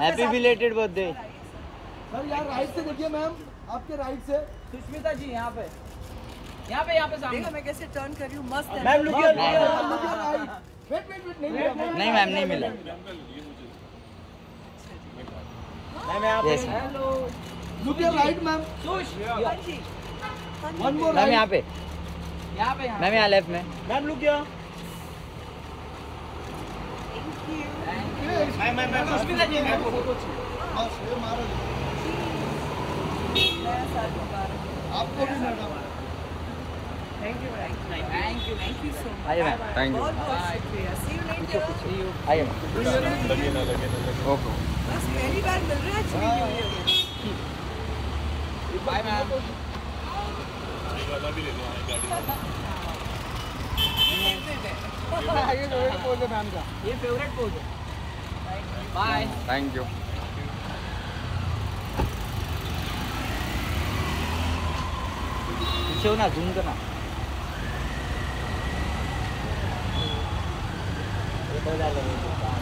Happy belated birthday sir यार right से देखिए मैम आपके राइट से। सुष्मिता जी यहाँ पे। यहाँ पे यहाँ पे सामने। मैं कैसे टर्न कर रही हूँ मस्त है। Ma'am look your right wait wait wait नहीं मिला। मैम। नहीं मैम नहीं मिला। मैम यहाँ पे। Hello look your right ma'am Sush ji. One more ma'am यहाँ पे। यहाँ पे मैम यहाँ लेफ़्ट में। Ma'am look your ma'am ma'am ma'am ma'am बस ये मारो नया साल आपको भी madam thank you thank you thank you so much आइए मैम थैंक यू बहुत बहुत शुक्रिया सी यू लेटर आइए मैम ओके बस पहली बार मिल रहा है actually new year bye ma'am ये फेवरेट पोज है बाय थैंक यू पीछे हो ना जूम करना हो जाएगा